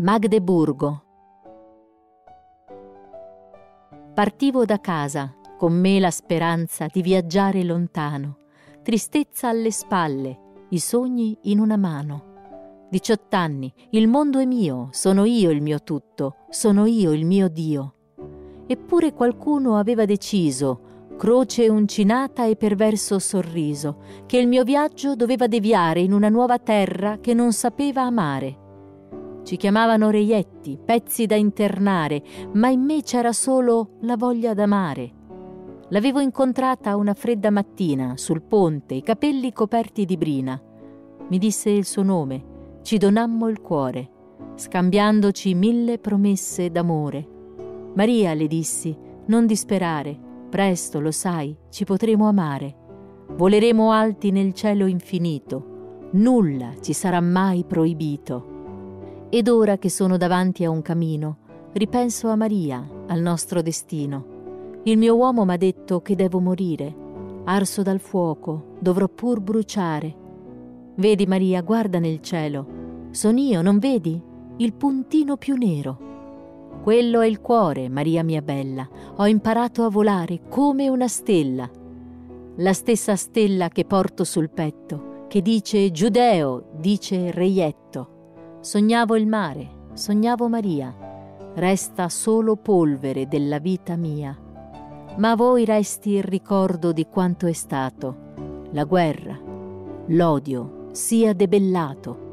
Magdeburgo. Partivo da casa, con me la speranza di viaggiare lontano, tristezza alle spalle, i sogni in una mano. 18 anni, il mondo è mio, sono io il mio tutto, sono io il mio Dio. Eppure qualcuno aveva deciso, croce uncinata e perverso sorriso, che il mio viaggio doveva deviare in una nuova terra che non sapeva amare. Ci chiamavano reietti, pezzi da internare, ma in me c'era solo la voglia d'amare. L'avevo incontrata una fredda mattina sul ponte, i capelli coperti di brina. Mi disse il suo nome, ci donammo il cuore, scambiandoci mille promesse d'amore. Maria, le dissi, non disperare, Presto, lo sai, ci potremo amare. Voleremo alti nel cielo infinito. Nulla ci sarà mai proibito. Ed ora che sono davanti a un camino, ripenso a Maria, al nostro destino. Il mio uomo m'ha detto che devo morire. Arso dal fuoco, dovrò pur bruciare. Vedi Maria, guarda nel cielo. Son io, non vedi? Il puntino più nero. Quello è il cuore, Maria mia bella. Ho imparato a volare come una stella. La stessa stella che porto sul petto, che dice Giudeo, dice Reietto. Sognavo il mare, sognavo Maria. Resta solo polvere della vita mia. Ma a voi resti il ricordo di quanto è stato. La guerra, l'odio sia debellato